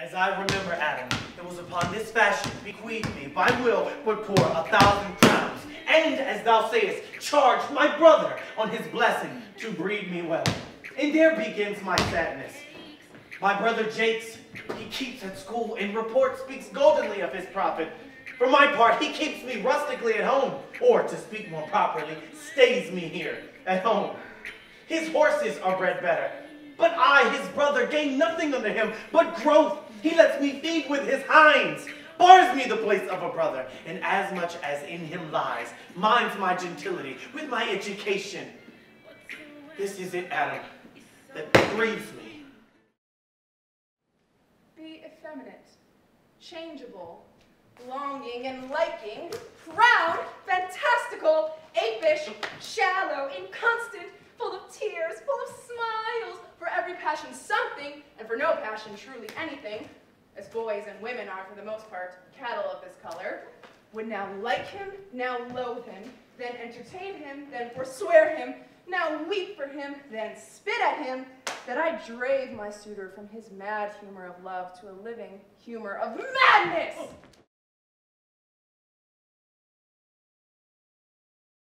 As I remember, Adam, it was upon this fashion bequeathed me by will would pour a thousand crowns, and as thou sayest, charge my brother on his blessing to breed me well. And there begins my sadness. My brother Jaques, he keeps at school, and report speaks goldenly of his profit. For my part, he keeps me rustically at home, or to speak more properly, stays me here at home. His horses are bred better, but I, his brother, gain nothing under him but growth. He lets me feed with his hinds, bars me the place of a brother, and as much as in him lies, minds my gentility with my education. This is it, Adam, that grieves me. Be effeminate, changeable, longing and liking, proud, fantastical, apish, shallow, inconstant, full of tears, full of smiles, for every passion something, and for no passion truly anything, as boys and women are for the most part cattle of this color, would now like him, now loathe him, then entertain him, then forswear him, now weep for him, then spit at him, that I drave my suitor from his mad humor of love to a living humor of madness.